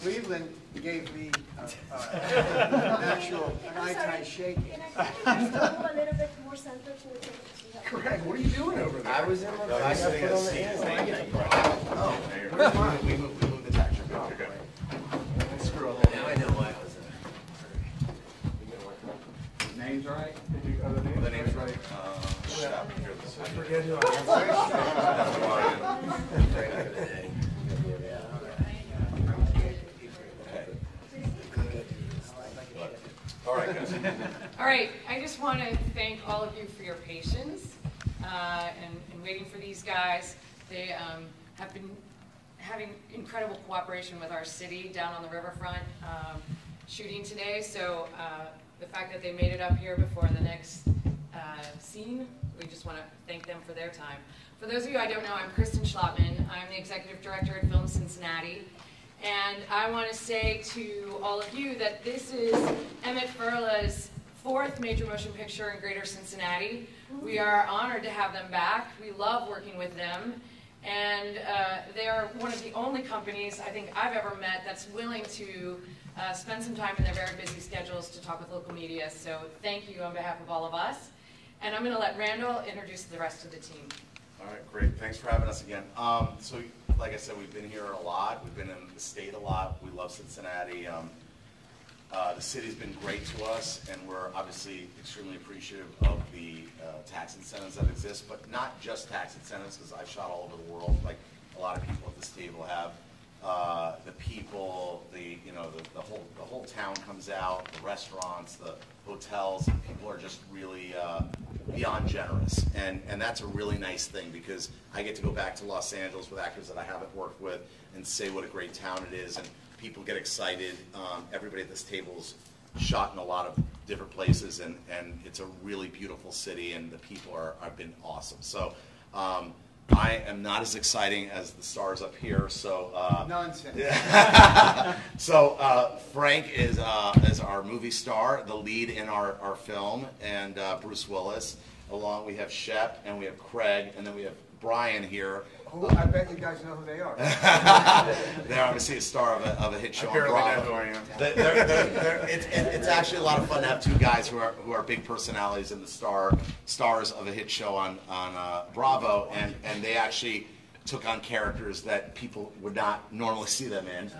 Cleveland gave me a- a natural, an I'm eye sorry, tie shaking. Can I can you just a little bit more center to the table? Craig, what are you doing over there? I was in my, I got put on the Oh, where's mine? We moved, we moved the tax. Oh, You're good. Screw Now it. I know why I was in. Name's right? The name's right. Uh, Shep, here, this is- Forget who I That's why. All right, guys. All right, I just want to thank all of you for your patience uh, and and waiting for these guys. They um, have been having incredible cooperation with our city down on the riverfront um, shooting today. So uh, the fact that they made it up here before the next uh, scene, we just want to thank them for their time. For those of you I don't know, I'm Kristen Schlottman. I'm the executive director at Film Cincinnati. And I want to say to all of you that this is Emmett Furla's fourth major motion picture in Greater Cincinnati. We are honored to have them back. We love working with them. And uh, they are one of the only companies I think I've ever met that's willing to uh, spend some time in their very busy schedules to talk with local media. So thank you on behalf of all of us. And I'm going to let Randall introduce the rest of the team. All right, great. Thanks for having us again. Um, so, like I said, we've been here a lot. We've been in the state a lot. We love Cincinnati. Um, uh, the city's been great to us, and we're obviously extremely appreciative of the uh, tax incentives that exist, but not just tax incentives, because I've shot all over the world, like a lot of people at this table have. Uh, the people, the you know, the, the whole the whole town comes out, the restaurants, the hotels, people are just really uh, beyond generous, and and that's a really nice thing because I get to go back to Los Angeles with actors that I haven't worked with and say what a great town it is, and people get excited. Um, everybody at this table's shot in a lot of different places, and and it's a really beautiful city, and the people are have been awesome. So. Um, I am not as exciting as the stars up here, so uh, Nonsense. so uh, Frank is uh, is our movie star, the lead in our, our film, and uh, Bruce Willis. Along we have Shep and we have Craig, and then we have Brian here. Who, I bet you guys know who they are. They're obviously a star of a, of a hit show on barely know who I am. They're- they're- they're- they're- it's, it's actually a lot of fun to have two guys who are who are big personalities and the star stars of a hit show on on uh, Bravo, and and they actually took on characters that people would not normally see them in.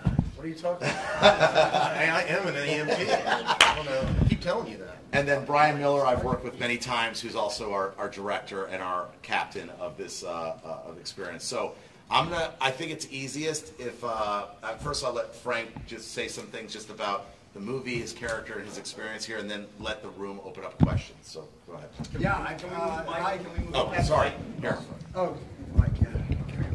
What are you talking about? I, I am an EMT. I don't know. I keep telling you that. And then Brian Miller, I've worked with many times, who's also our, our director and our captain of this uh, uh, of experience. So I'm gonna. I think it's easiest if uh, at first I'll let Frank just say some things just about the movie, his character, and his experience here, and then let the room open up questions. So go ahead. Yeah, I, uh, I, Oh, sorry. Here. oh, Mike, yeah,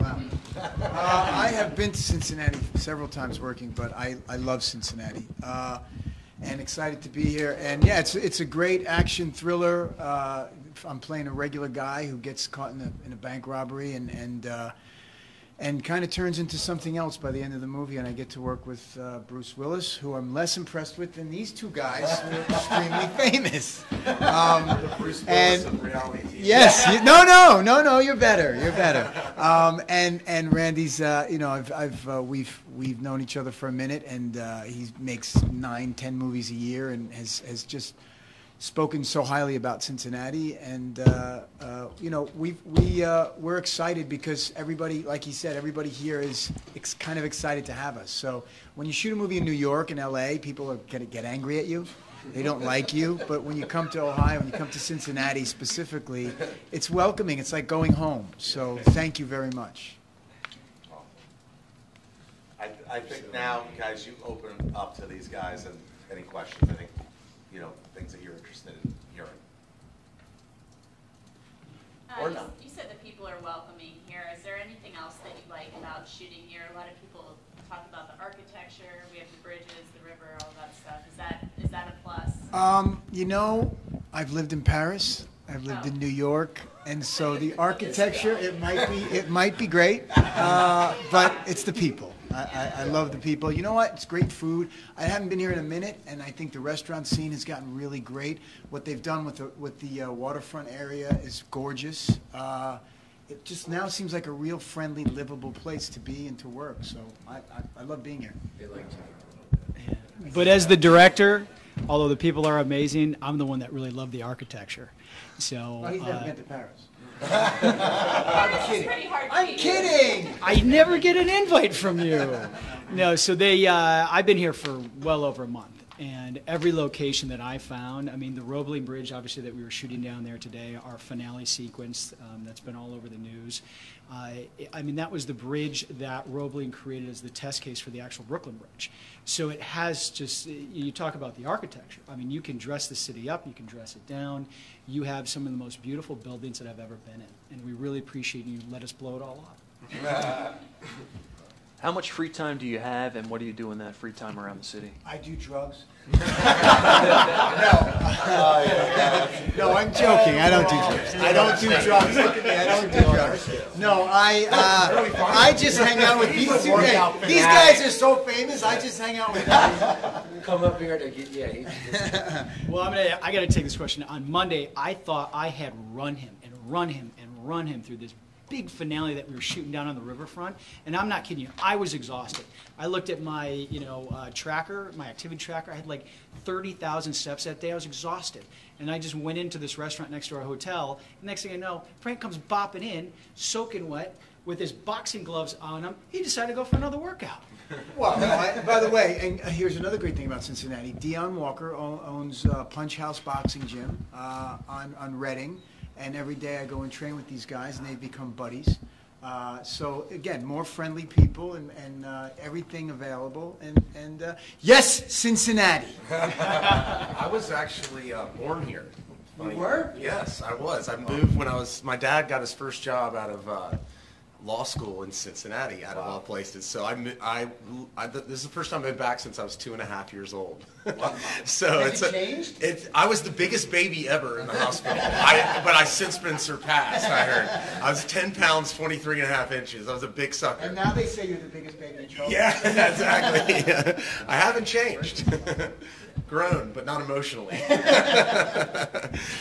loud. Uh, I have been to Cincinnati several times working, but I, I love Cincinnati. Uh, and excited to be here. And yeah, it's, it's a great action thriller. Uh, I'm playing a regular guy who gets caught in a, in a bank robbery and, and, uh, and kind of turns into something else by the end of the movie. And I get to work with uh, Bruce Willis, who I'm less impressed with than these two guys who are extremely famous. Um, Bruce Willis and of reality Yes. You, no, no, no, no. You're better. You're better. Um, and and Randy's, uh, you know, I've, I've uh, we've we've known each other for a minute, and uh, he makes nine, ten movies a year, and has has just spoken so highly about Cincinnati. And uh, uh, you know, we we uh, we're excited because everybody, like he said, everybody here is ex- kind of excited to have us. So when you shoot a movie in New York and L.A., people are gonna get angry at you. They don't like you, but when you come to Ohio, when you come to Cincinnati specifically, it's welcoming. It's like going home. So thank you very much. I, I think now, guys, you open up to these guys and any questions. I think you know things that you're interested in hearing. Uh, Or you, not. you said that people are welcoming here. Is there anything else that you like about shooting here? A lot of people talk about the architecture. We have the bridges, the river, all that stuff. Is that is that a plus? Um, you know, I've lived in Paris. I've lived Oh. in New York, and so the architecture it might be it might be great, uh, but it's the people. I, I, I love the people. You know what? It's great food. I haven't been here in a minute, and I think the restaurant scene has gotten really great. What they've done with the with the uh, waterfront area is gorgeous. Uh, it just now seems like a real friendly, livable place to be and to work. So I, I, I love being here. But as the director, although the people are amazing, I'm the one that really loved the architecture. So Oh, he's never uh, been to Paris. I'm kidding. Pretty hard to I'm kidding. I never get an invite from you. No, so they, uh, I've been here for well over a month. And every location that I found, I mean, the Roebling Bridge, obviously, that we were shooting down there today, our finale sequence um, that's been all over the news. Uh, I mean, that was the bridge that Roebling created as the test case for the actual Brooklyn Bridge. So it has just, you talk about the architecture. I mean, you can dress the city up, you can dress it down. You have some of the most beautiful buildings that I've ever been in. And we really appreciate you let us blow it all up. How much free time do you have, and what do you do in that free time around the city? I do drugs. no, no, I'm joking. I don't do drugs. I don't do drugs. Look at me. I don't do drugs. No, I uh, I just hang out with these two guys. These guys are so famous. I just hang out with them. Come up here to get, yeah. Well, I'm gonna, I got to take this question. On Monday, I thought I had run him and run him and run him through this big finale that we were shooting down on the riverfront, and I'm not kidding you. I was exhausted. I looked at my, you know, uh, tracker, my activity tracker. I had like 30,000 steps that day. I was exhausted, and I just went into this restaurant next to our hotel. And next thing I know, Frank comes bopping in, soaking wet, with his boxing gloves on him. He decided to go for another workout. Well, no, I, by the way, and here's another great thing about Cincinnati. Dion Walker owns uh, Punch House Boxing Gym uh, on, on Reading, and every day I go and train with these guys, and they become buddies. Uh, so again, more friendly people and, and uh, everything available. And, and uh, yes, Cincinnati. I was actually uh, born here. You were? Yes, I was. I moved when I was. My dad got his first job out of uh, law school in Cincinnati, out of all places. So I'm, I, I, this is the first time I've been back since I was two and a half years old. so Has it's it a- changed? It's. I was the biggest baby ever in the hospital. I, but I've since been surpassed. I heard. I was 10 pounds, 23 and a half inches. I was a big sucker. And now they say you're the biggest baby in trouble. Yeah, exactly. I haven't changed. Grown, but not emotionally.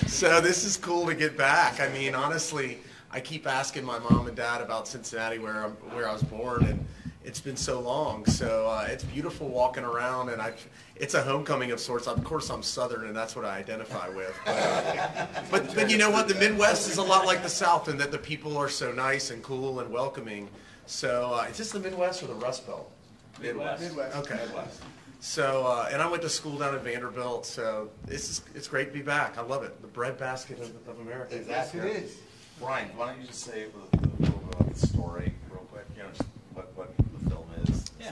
so this is cool to get back. I mean, honestly, I keep asking my mom and dad about Cincinnati, where I'm, where I was born, and it's been so long. So uh, it's beautiful walking around, and I, it's a homecoming of sorts. Of course, I'm Southern, and that's what I identify with. But, uh, but but you know what? The Midwest is a lot like the South, in that the people are so nice and cool and welcoming. So uh, is this the Midwest or the Rust Belt? Midwest. Midwest. Okay. Midwest. So, uh, and I went to school down at Vanderbilt, so it's just, it's great to be back. I love it. The breadbasket of, of America. Yes, it is. Brian, why don't you just say a little bit about the story real quick? You know, just what, what the film is. Yeah.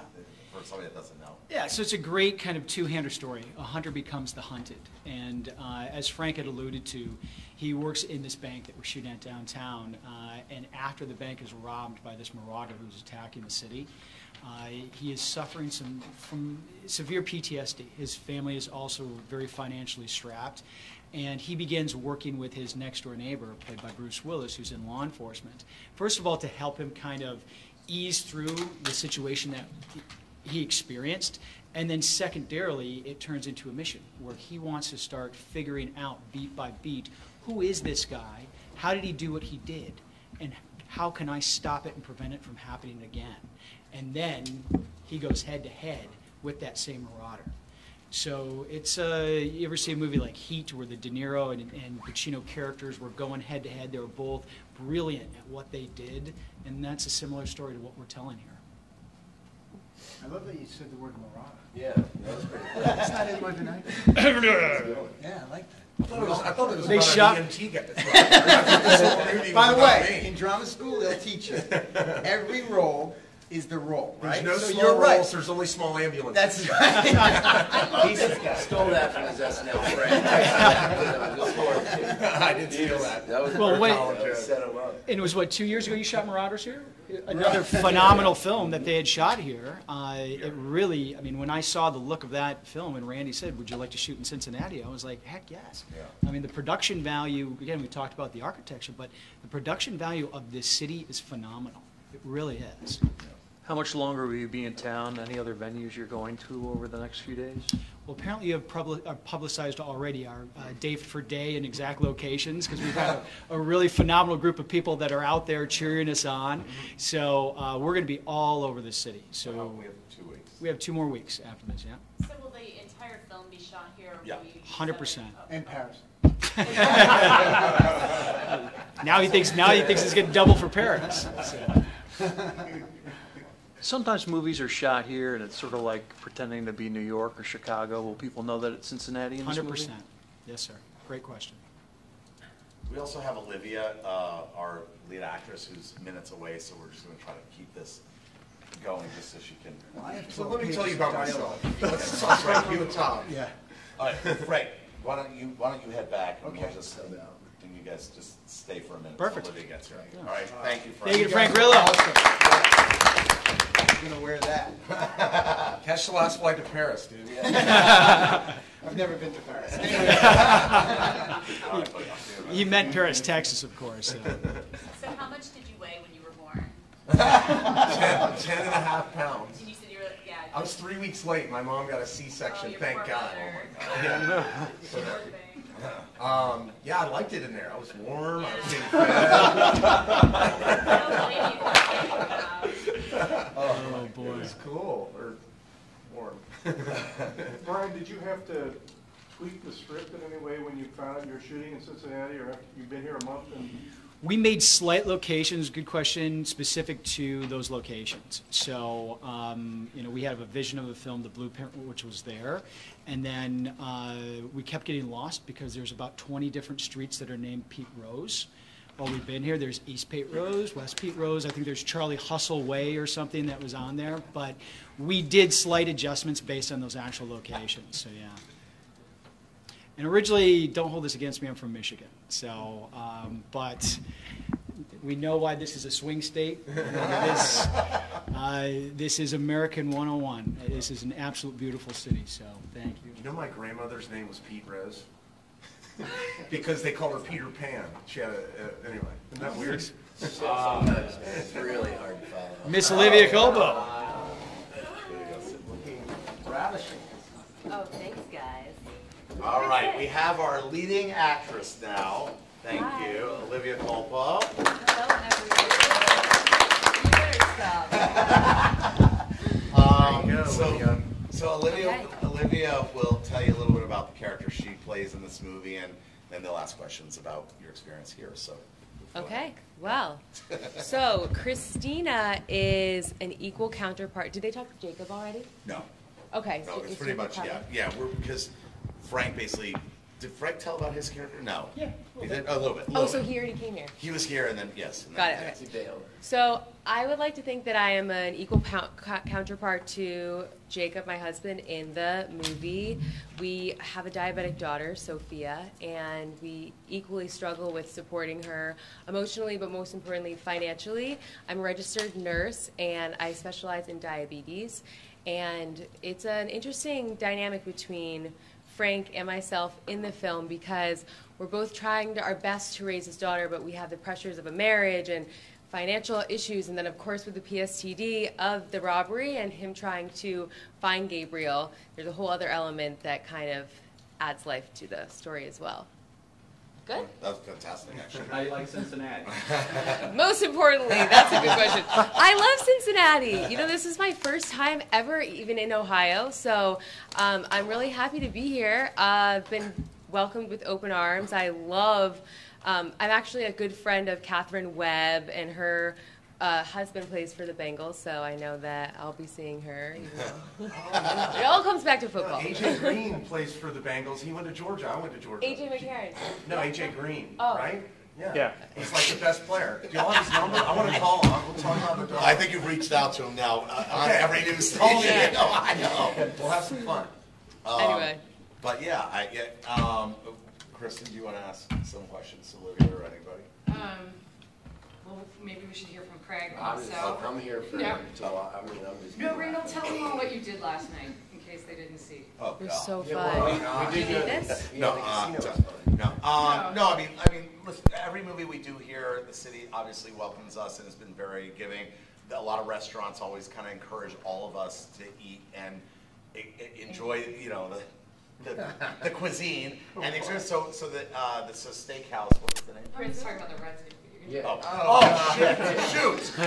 For somebody that doesn't know. Yeah, so it's a great kind of two-hander story. A hunter becomes the hunted, and uh, as Frank had alluded to, he works in this bank that we're shooting at downtown. Uh, and after the bank is robbed by this marauder who's attacking the city, uh, he is suffering some from severe PTSD. His family is also very financially strapped, and he begins working with his next-door neighbor, played by Bruce Willis, who's in law enforcement. First of all, to help him kind of ease through the situation that he experienced. And then secondarily, it turns into a mission where he wants to start figuring out beat by beat who is this guy? How did he do what he did? And how can I stop it and prevent it from happening again? And then he goes head to head with that same marauder. So it's uh, you ever see a movie like Heat where the De Niro and, and Pacino characters were going head to head? They were both brilliant at what they did, and that's a similar story to what we're telling here. I love that you said the word marauder. Yeah, that was pretty good. That's not in my vernacular. yeah, I like that. I thought it was, I thought it was They about shot- an EMT guy. By the way, in drama school, they'll teach you every role is the role, there's right? no so small you're right. roles, there's only small ambulances. That's right. He stole that from his SNL friend. I didn't steal that. That was Well, wait. that was set him up. And it was what two years ago you shot Marauders here? Another phenomenal film that they had shot here. Uh, it really, I mean, when I saw the look of that film, and Randy said, "Would you like to shoot in Cincinnati?" I was like, "Heck yes!" Yeah. I mean, the production value. Again, we talked about the architecture, but the production value of this city is phenomenal. It really is. How much longer will you be in town? Any other venues you're going to over the next few days? Well, apparently you have publi- uh, publicized already our uh, day for day and exact locations, because we've got a, a really phenomenal group of people that are out there cheering us on. So uh, we're going to be all over the city. So We have two weeks. we have two more weeks after this, yeah? So will the entire film be shot here? Yeah. 100%. Oh. In Paris. Now he thinks, now he thinks he's getting double for Paris. So, Sometimes movies are shot here and it's sort of like pretending to be New York or Chicago. Will people know that it's Cincinnati in this movie? 100%. Yes, sir. Great question. We also have Olivia, uh, our lead actress, who's minutes away, so we're just gonna try to keep this going just so she can. So let me tell you about myself. Let's talk Frank, you and Tom. Yeah. All right, Frank, why don't you, why don't you head back and we'll Okay. just, and you guys just stay for a minute. Perfect. Olivia gets here. All right, thank you, Frank. Thank you, Frank Grillo. I'm gonna wear that. Catch the last flight to Paris, dude. I've never been to Paris. All right, buddy, I'll see you. He meant Paris, Texas, of course. so. So how much did you weigh when you were born? Ten, ten and a half pounds. And you said you were, yeah. I was three weeks late. My mom got a Oh, C-section, your thank God. mother. Yeah. Poor thing. Um, yeah, I liked it in there. I was warm. I was getting fed. I don't blame you for thinking about- Oh, It boy. was cool or warm. Brian, did you have to tweak the script in any way when you found out you were shooting in Cincinnati, or have you been here a month and? We made slight locations, good question, specific to those locations. So, um, you know, we have a vision of the film, the blueprint, which was there. And then uh, we kept getting lost because there's about 20 different streets that are named Pete Rose. While we've been here, there's East Pete Rose, West Pete Rose. I think there's Charlie Hustle Way or something that was on there. But we did slight adjustments based on those actual locations. So, yeah. And originally, don't hold this against me, I'm from Michigan. So, um, but we know why this is a swing state. this, uh, this is American 101. This is an absolute beautiful city, so thank you. You know my grandmother's name was Pete Rose? Because they called her Peter Pan. She had a, a- anyway, isn't that weird? Sometimes, man, it's really hard to follow. Miss Olivia Culpo. Ravishing. Oh, thanks, guys. All right, we have our leading actress now. Thank you, Olivia Culpo. Um, There you go, so, Olivia. so Olivia, Okay. Olivia will tell you a little bit about the character she plays in this movie, and then they'll ask questions about your experience here. So. Okay, well, so Christina is an equal counterpart. Did they talk to Jacob already? No, Okay. no, so it's pretty much yeah, yeah. We're because Frank basically did Frank tell about his character? No. Yeah. He did a little bit. Oh, little so bit. he already came here. He was here, and then yes. and Got then- it, yes. okay. So I would like to think that I am an equal pou- co- counterpart to Jacob, my husband, in the movie. We have a diabetic daughter, Sophia, and we equally struggle with supporting her emotionally, but most importantly, financially. I'm a registered nurse, and I specialize in diabetes. And it's an interesting dynamic between Frank and myself in the film because we're both trying to, our best to raise his daughter, but we have the pressures of a marriage and financial issues, and then of course with the PSTD of the robbery and him trying to find Gabriel, there's a whole other element that kind of adds life to the story as well. Good. That was fantastic, actually. How you like Cincinnati? Most importantly, that's a good question. I love Cincinnati. You know, this is my first time ever even in Ohio, so um, I'm really happy to be here. Uh, I've been welcomed with open arms. I love. Um, I'm actually a good friend of Katherine Webb, and her uh, husband plays for the Bengals, so I know that I'll be seeing her. Even though it all comes back to football. AJ Green plays for the Bengals. He went to Georgia. I went to Georgia. AJ McCarron. No, AJ Green, Oh. right? Yeah. yeah. He's like the best player. Do y'all have his number? I want to call him. We'll talk about the dog. I think you've reached out to him now uh, on Okay. every news Oh, station. yeah. No, I know. We'll have some fun. Um, Anyway. But yeah, I, yeah, um, Kristen, do you want to ask some questions to Olivia or anybody? Um, well, maybe we should hear from Craig I'm, just, also. I'm here for Yeah. until I, I mean, I'm just. No, Randall, tell them all what you did last night, in case they didn't see. Oh, It God. was so Yeah, fun. well, we did need good. this? Yeah, No, the uh, casino no. was fun. No, um, no, I mean, I mean, listen, every movie we do here, the city obviously welcomes us and has been very giving. a lot of restaurants always kind of encourage all of us to eat and e- e- enjoy, you know, the, the, the cuisine. And it's so, so the, uh, the so steakhouse, what was the name? We're just talking about the Reds. Oh, oh, shit, shoot, shoot.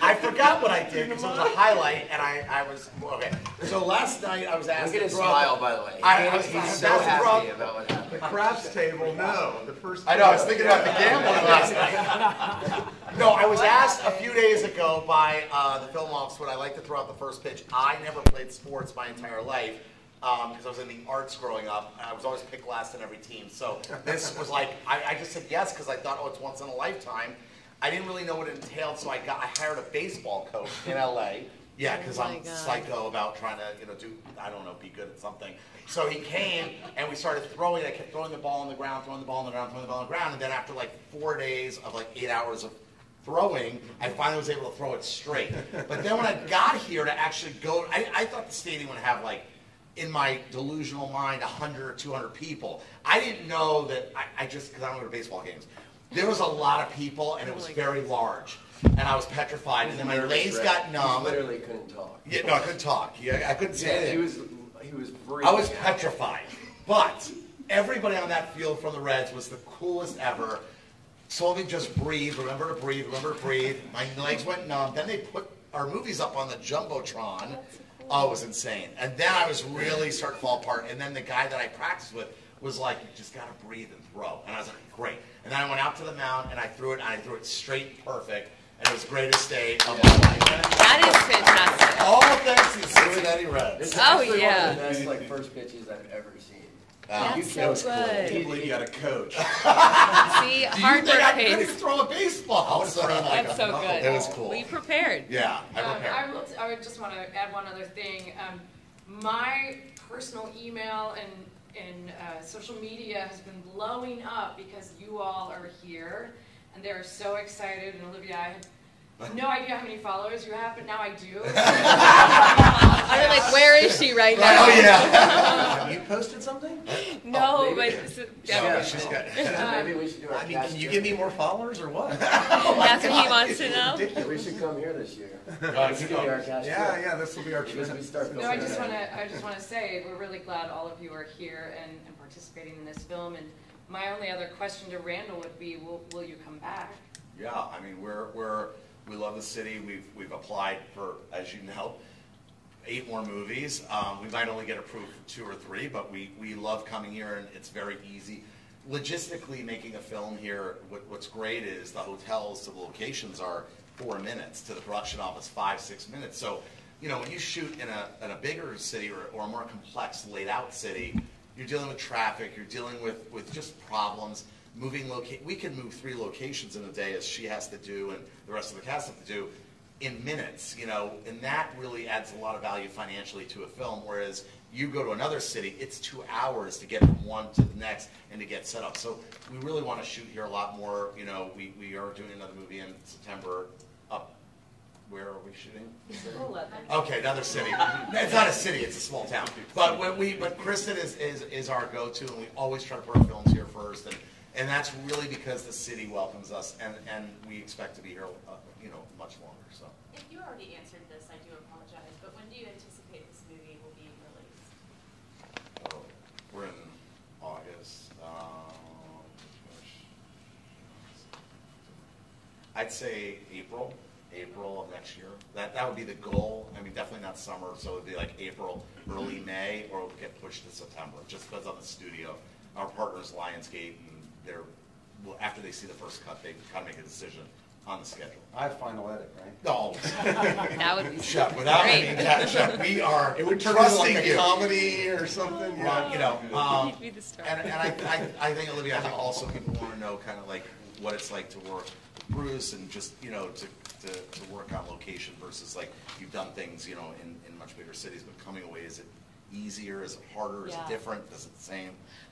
I forgot what I did because it was a highlight and I, I was, okay. So last night I was asked Look at to his smile, by the way. I, I was, He's so asked to throw out- happy about what happened. The craps table, no, the first. I know, I was thinking about the gambling last night. No, I was asked a few days ago by uh, the film office would I like to throw out the first pitch. I never played sports my entire life Um, because I was in the arts growing up. I was always picked last in every team. So this was like, I, I just said yes because I thought, oh, it's once in a lifetime. I didn't really know what it entailed, so I got I hired a baseball coach in LA. Oh yeah, because Oh I'm God. psycho about trying to, you know, do I don't know, be good at something. So he came and we started throwing. I kept throwing the ball on the ground, throwing the ball on the ground, throwing the ball on the ground, and then after like four days of like eight hours of throwing, I finally was able to throw it straight. But then when I got here to actually go, I, I thought the stadium would have like, in my delusional mind, 100 or 200 people. I didn't know that, I, I just, because I don't go to baseball games, there was a lot of people and it was very large. And I was petrified, and then my legs got numb. He literally couldn't talk. Yeah, no, I couldn't talk. Yeah, I couldn't say Yeah, anything. he was, he was breathing. I was petrified. But everybody on that field from the Reds was the coolest ever. Told me just breathe, remember to breathe, remember to breathe. My legs went numb. Then they put our movies up on the Jumbotron. Oh, it was insane. And then I was really starting to fall apart. And then the guy that I practiced with was like, you just got to breathe and throw. And I was like, great. And then I went out to the mound and I threw it, and I threw it straight perfect. And it was the greatest day of my life. That is fantastic. All thanks to the Cincinnati Reds. This is Oh, yeah. one of the best like first pitches I've ever seen. Uh, That's you so killed it. good. can't believe you got a coach. See, Do you hard think work I couldn't pays. throw a baseball? I would've thrown like That's a so good. It was cool. We prepared. Yeah, I Um, prepared. I will, I would just want to add one other thing. Um, my personal email and, and, uh, social media has been blowing up because you all are here. And they're so excited, and Olivia, I had no idea how many followers you have, but now I do. I'm like, where is she right now? oh yeah. Have you posted something? No, Oh, but maybe. s- Yeah, yeah, she's got. Maybe we should do our I mean, can you give me more followers or what? that's what he wants to know. We should come here this year. Uh, This could be our cast Yeah, trip. yeah, this will be our trip. We start No, I just want to, I just want to say, we're really glad all of you are here and, and participating in this film. And my only other question to Randall would be, will, will you come back? Yeah, I mean, we're, we're, we love the city. We've, we've applied for, as you know, eight more movies. Um, we might only get approved for two or three, but we, we love coming here and it's very easy. Logistically, making a film here, what, what's great is the hotels to the locations are four minutes, to the production office, five, six minutes. So, you know, when you shoot in a, in a bigger city or, or a more complex, laid out city, you're dealing with traffic, you're dealing with, with just problems, moving loca, we can move three locations in a day as she has to do and the rest of the cast have to do in minutes, you know, and that really adds a lot of value financially to a film, whereas you go to another city, it's two hours to get from one to the next and to get set up. So we really want to shoot here a lot more, you know, we, we are doing another movie in September up, where are we shooting? Okay, another city. It's not a city, it's a small town. But when we, but Kristen is, is, is our go-to, and we always try to put our films here first, and, and that's really because the city welcomes us, and, and we expect to be here, uh, you know, much longer, so. If you already answered this, I do apologize, but when do you anticipate this movie will be released? Oh, We're in August, um, I'd say April, April of next year. That, that would be the goal. I mean, definitely not summer, so it'd be like April, early May, or it would get pushed to September. It just depends on the studio. Our partner's Lionsgate, and they're, well, after they see the first cut, they kind of make a decision on the schedule. I have final edit, right? No, That would be Shep, without great. any, yeah, Shep, we are It would turn into trusting like a you. comedy or something. Well, you know, um, He'd be the star. and, and I, I, I think Olivia, I think also people want to know kind of like what it's like to work with Bruce and just, you know, to, to, to work on location versus like you've done things, you know, in, in much bigger cities, but coming away, is it easier? Is it harder? Is it Yeah. different? Is it the same?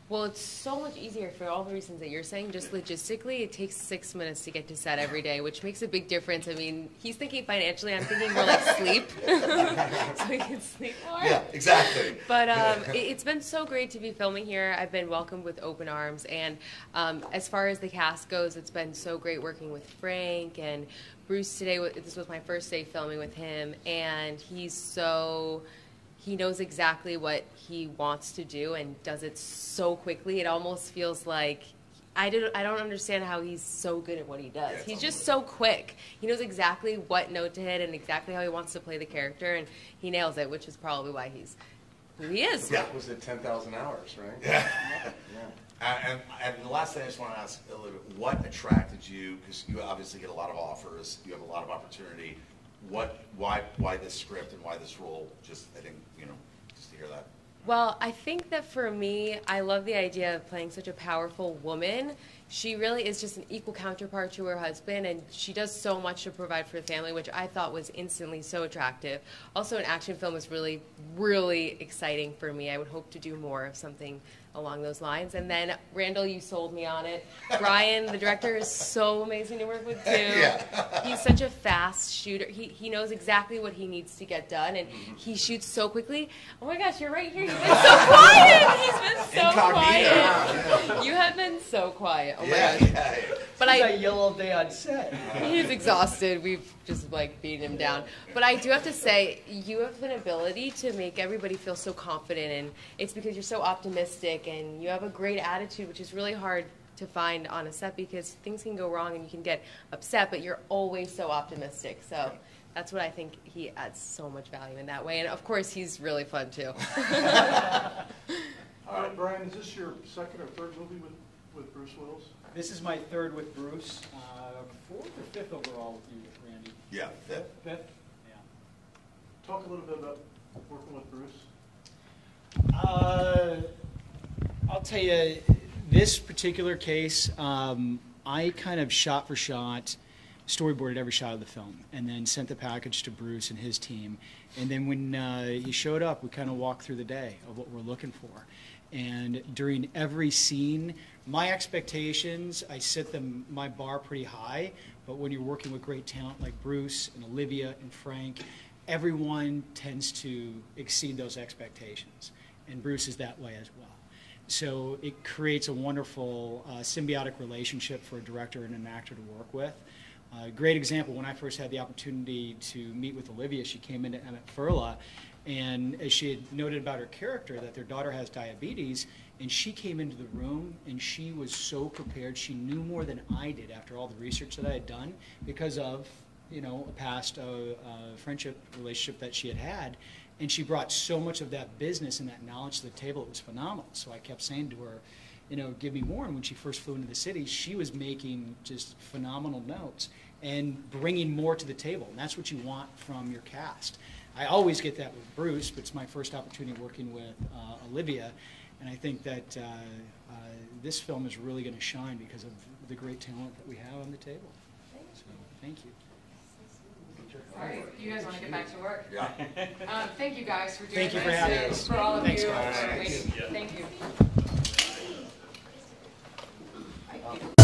Well, it's so much easier for all the reasons that you're saying. Just logistically, it takes six minutes to get to set every day, which makes a big difference. I mean, he's thinking financially, I'm thinking more like sleep, so he can sleep more. Yeah, exactly. But um, it, it's been so great to be filming here. I've been welcomed with open arms, and um, as far as the cast goes, it's been so great working with Frank and Bruce today. wa- This was my first day filming with him, and he's so he knows exactly what he wants to do and does it so quickly. It almost feels like I don't I don't understand how he's so good at what he does. it's he's just so quick. He knows exactly what note to hit and exactly how he wants to play the character, and he nails it, which is probably why he's who he is. Yeah. Was it ten thousand hours, right? Yeah. And, and, and the last thing I just want to ask a little bit, what attracted you, because you obviously get a lot of offers, you have a lot of opportunity, what, why, why this script and why this role? Just, I think, you know, just to hear that. Well, I think that for me, I love the idea of playing such a powerful woman. She really is just an equal counterpart to her husband, and she does so much to provide for the family, which I thought was instantly so attractive. Also, an action film is really, really exciting for me. I would hope to do more of something along those lines. And then, Randall, you sold me on it. Brian, the director, is so amazing to work with, too. Yeah. He's such a fast shooter. He, he knows exactly what he needs to get done, and mm-hmm. he shoots so quickly. Oh my gosh, you're right here. He's been so quiet. He's been so Incognito. quiet. You have been so quiet. Oh Yeah, gosh. yeah, yeah. But I I, yell all day on set. he's exhausted. We've just like beaten him down. But I do have to say, you have an ability to make everybody feel so confident, and it's because you're so optimistic and you have a great attitude, which is really hard to find on a set because things can go wrong and you can get upset, but you're always so optimistic. So that's what I think he adds so much value in that way. And of course, he's really fun too. Uh, Brian, is this your second or third movie with, with Bruce Willis? This is my third with Bruce, uh, fourth or fifth overall with you, Randy. Yeah, that, Fifth? Yeah. Talk a little bit about working with Bruce. Uh, I'll tell you, this particular case, um, I kind of shot for shot, storyboarded every shot of the film, and then sent the package to Bruce and his team. And then when uh, he showed up, we kind of walked through the day of what we're looking for. And during every scene, my expectations, I set them my bar pretty high. But when you're working with great talent like Bruce and Olivia and Frank, everyone tends to exceed those expectations, and Bruce is that way as well. So it creates a wonderful uh, symbiotic relationship for a director and an actor to work with. A great example, when I first had the opportunity to meet with Olivia, she came into Emmett Furla, and as she had noted about her character, that their daughter has diabetes, and she came into the room and she was so prepared. She knew more than I did after all the research that I had done because of you know, a past uh, uh, friendship relationship that she had had. And she brought so much of that business and that knowledge to the table. It was phenomenal. So I kept saying to her, you know, give me more. And when she first flew into the city, she was making just phenomenal notes and bringing more to the table. And that's what you want from your cast. I always get that with Bruce, but it's my first opportunity working with uh, Olivia. And I think that uh, uh, this film is really going to shine because of the great talent that we have on the table. So, thank you. All right, you guys want to get back to work? yeah. Um, thank you guys for doing Thank you this. for having us. For all of Thanks, you, guys. 감사합니다.